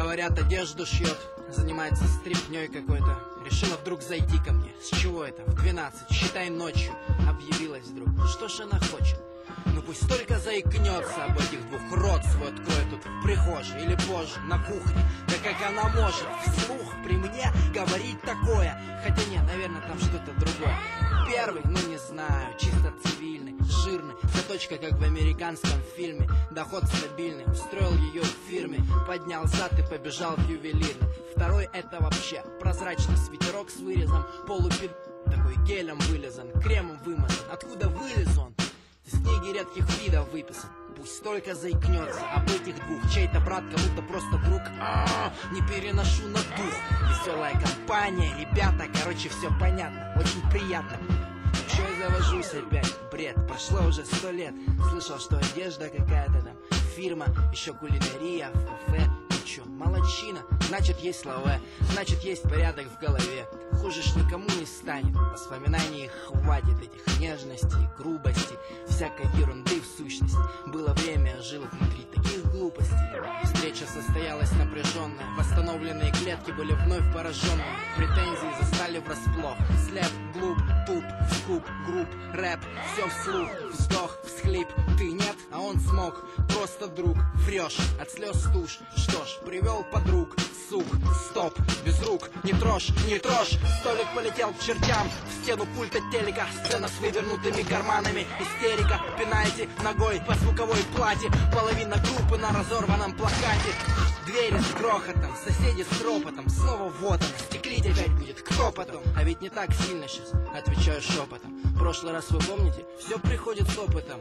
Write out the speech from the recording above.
Говорят, одежду шьет, занимается стрипней какой-то. Решила вдруг зайти ко мне. С чего это? В 12, считай ночью. Объявилась вдруг. Что ж она хочет? Ну пусть только заикнется об этих двух рот свой откроет тут в прихожей или позже на кухне. Да как она может вслух при мне говорить такое? Хотя нет, наверное, там что-то другое. Первый, ну не знаю, чисто цивильный, жирный, заточка как в американском фильме. Доход стабильный, устроил ее в фирме, поднял зад и побежал в ювелирный. Второй это вообще прозрачный свитерок с вырезом, полупид такой гелем вылезан, кремом вымазан. Откуда вылез он? Редких видов выписан. Пусть только заикнется об этих двух. Чей-то брат, кому-то просто друг. А, Не переношу на дух. Веселая компания, ребята Короче, все понятно, очень приятно. Че я завожусь опять? Бред, прошло уже сто лет. Слышал, что одежда какая-то там. Фирма, еще кулинария, в Чё, молодчина, значит есть слова Значит есть порядок в голове. Хуже ж никому не станет Воспоминаний хватит этих нежностей, грубости Всякой ерунды в сущности Было время, жил внутри таких глупостей Встреча состоялась напряженная Восстановленные клетки были вновь пораженные Претензии застали врасплох. Слеп, глуп, туп, скуп, групп, рэп. Все вслух, вздох, всхлип. Ты нет, а он смог. Просто друг, врешь, от слез тушь. Что ж, привел подруг, сук, стоп, без рук Не трожь, не трожь, столик полетел к чертям В стену пульта телека, сцена с вывернутыми карманами. Истерика, пинайте ногой по звуковой плате. Половина группы на разорванном плакате. Двери с грохотом, соседи с ропотом Снова вот он, стеклить опять будет, кто потом? А ведь не так сильно сейчас, отвечаю шепотом. Прошлый раз вы помните, все приходит с опытом